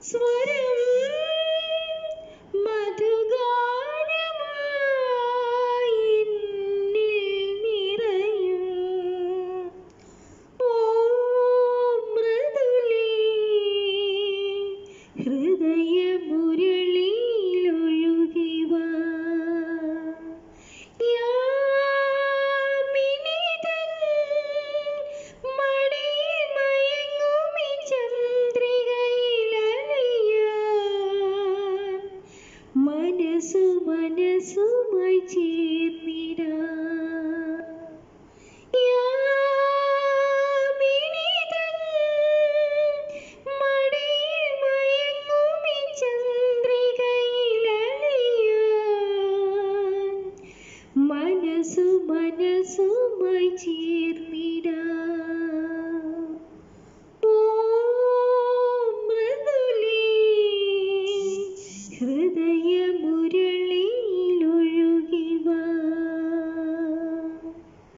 സ്വരം മധുഗാനമായി നിറയും ഓ മൃദുലേ ഹൃദയമൂ Yesus mai chi mi